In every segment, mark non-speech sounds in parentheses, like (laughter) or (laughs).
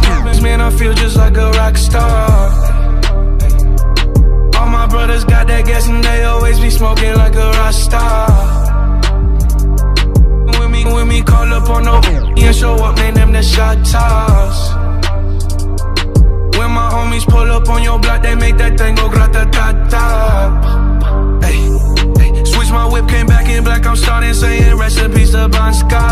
popping man, I feel just like a rock star. All my brothers got that gas and they always be smoking like a rock star. When me, when me call up on the (laughs) and show up, man, them the shot toss. When my homies pull up on your block, they make that thing go grata ta ta. Switch my whip, came back in black. I'm starting saying recipes to Bon Scott.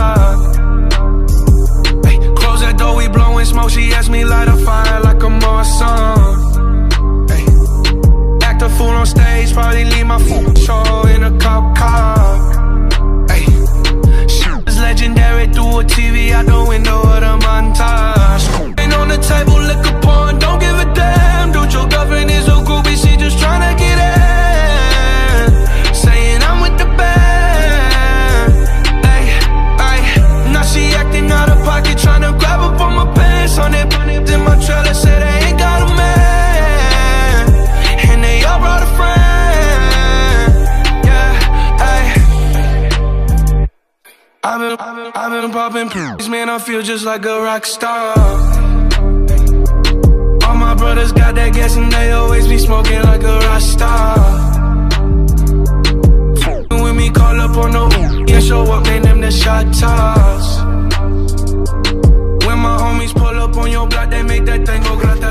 Been popping pills, man. I feel just like a rock star. All my brothers got that gas and they always be smoking like a rock star. When me call up on the yeah, show up, man, them the shot toss. When my homies pull up on your block, they make that thing go grata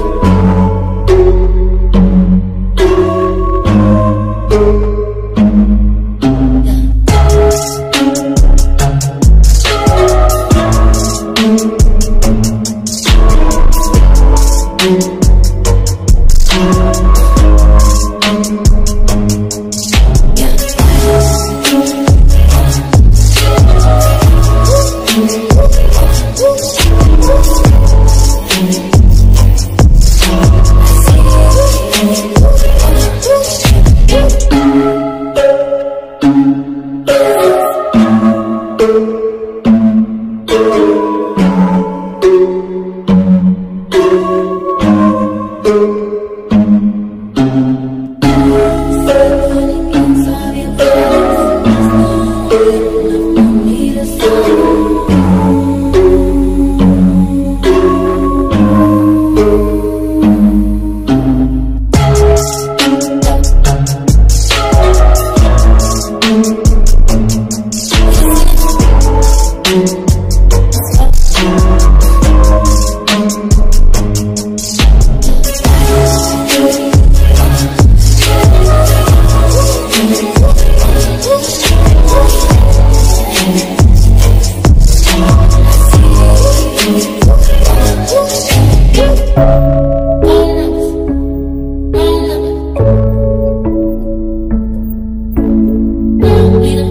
be the